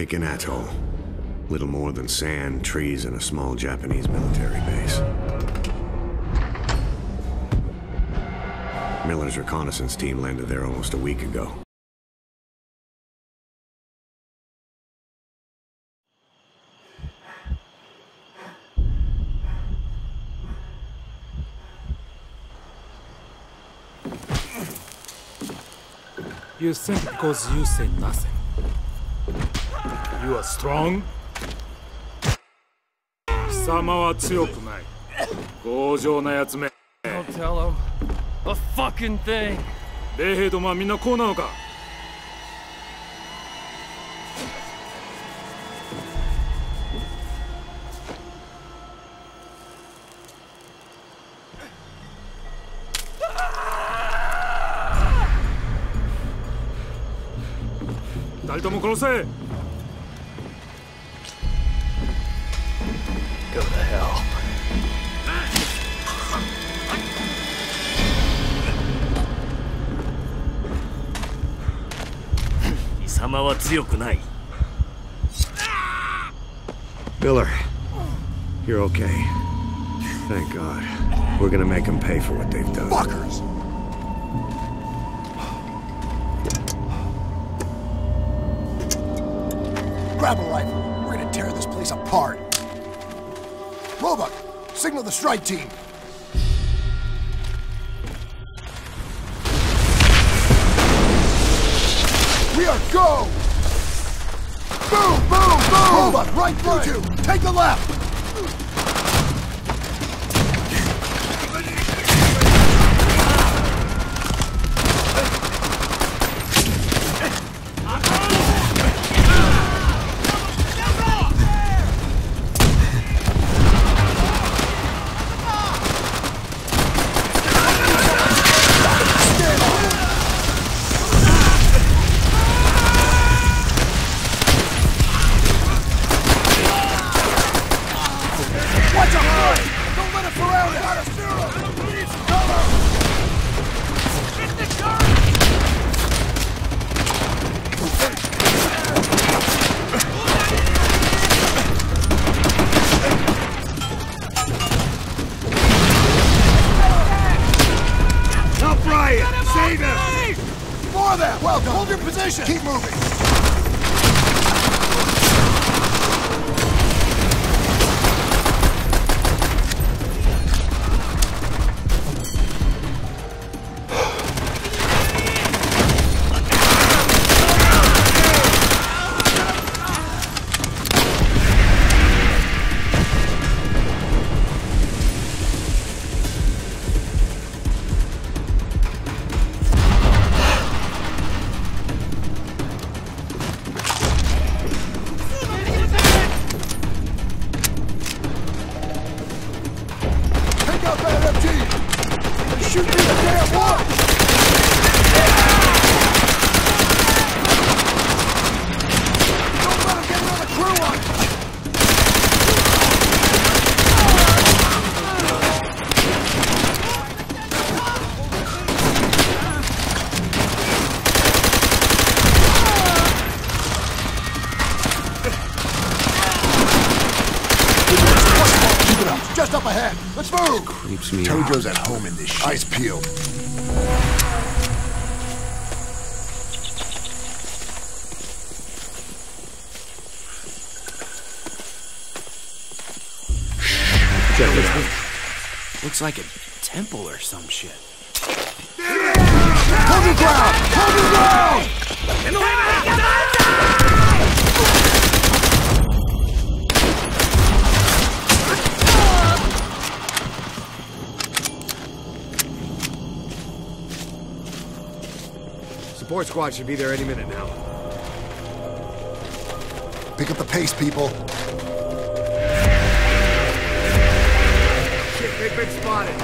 Makin Atoll. Little more than sand, trees, and a small Japanese military base. Miller's reconnaissance team landed there almost a week ago. You think because you say nothing. You are strong? 貴様は強くない。強情なやつめ。Don't tell him. A fucking thing. 米兵どもはみんなこうなのか二人とも殺せ Miller, you're okay. Thank God. We're gonna make them pay for what they've done. Fuckers! Grab a rifle. We're gonna tear this place apart. Roebuck, signal the strike team. We are go! Boom, boom, boom! Roebuck, right through you! Take the left! me Tojo's out. at home in this shit. Ice peel. Check it out. Looks like a temple or some shit. Hold your ground! Hold your ground! Squad should be there any minute now. Pick up the pace, people. Shit, they've been spotted.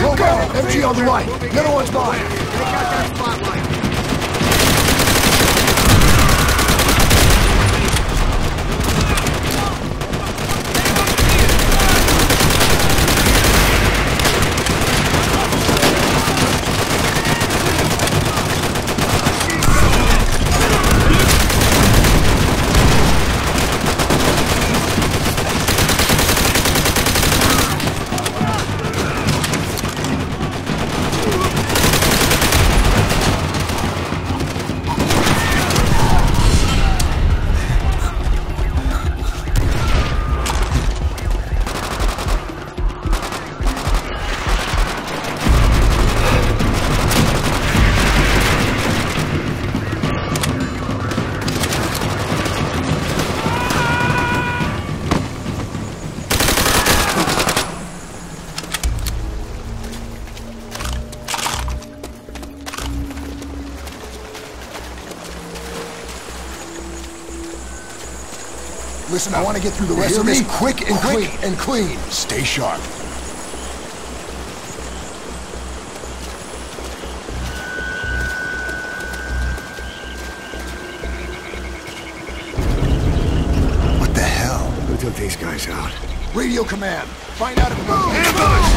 Roll out! MG on the right! Middle one's mine! Take out that spotlight. Listen, I want to get through the rest of this quick and quick and clean. Stay sharp. What the hell? Who took these guys out? Radio command. Find out if move.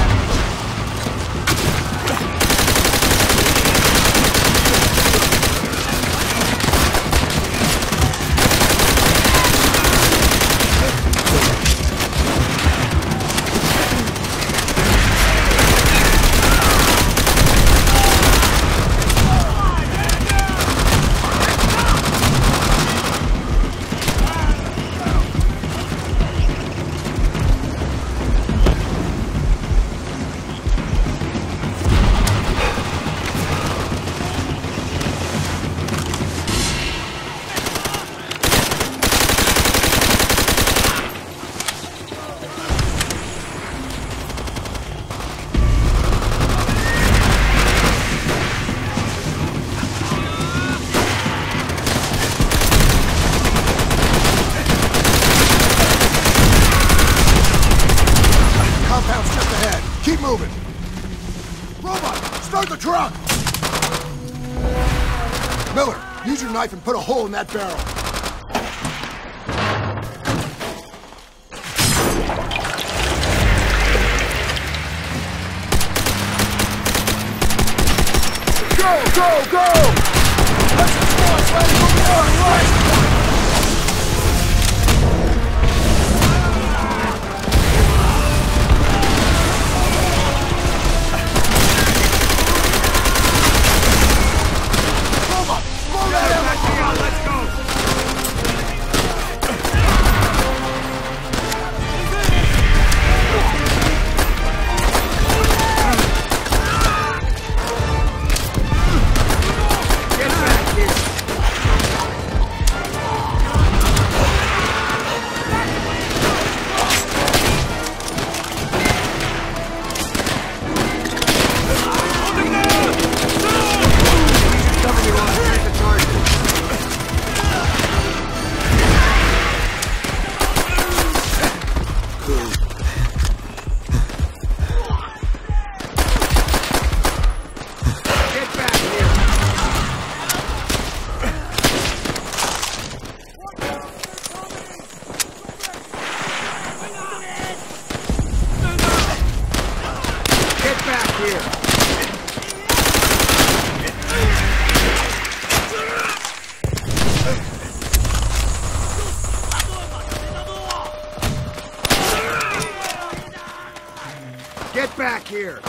Your knife and put a hole in that barrel. Go, go, go! Let's explore, ready, moving on, right! Get back here.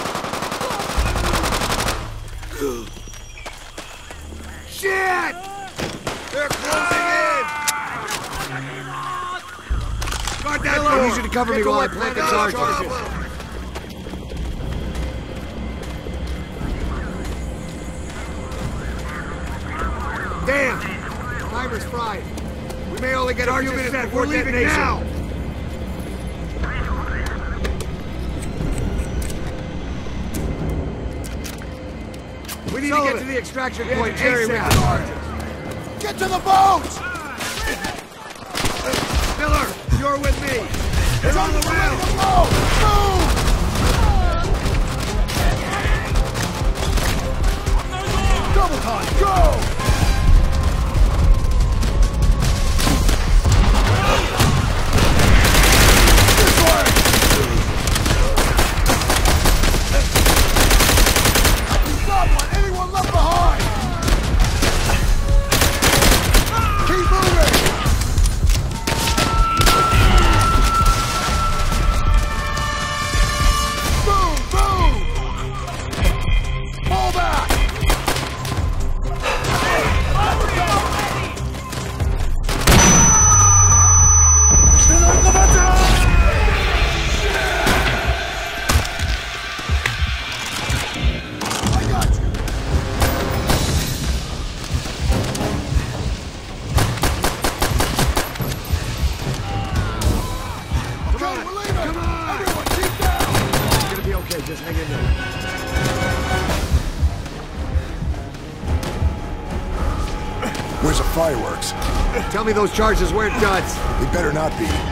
Shit! They're closing in! Guard that door! need you to cover me while I plant the charges. Damn! Timer's fried. We may only get a few minutes before detonation. Now. We need to get to the extraction point, Jerry. We Get to the boat! Miller, you're with me. They're on the rail. Move! Double time, go! Me those charges weren't duds. They better not be.